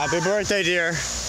Happy birthday, dear.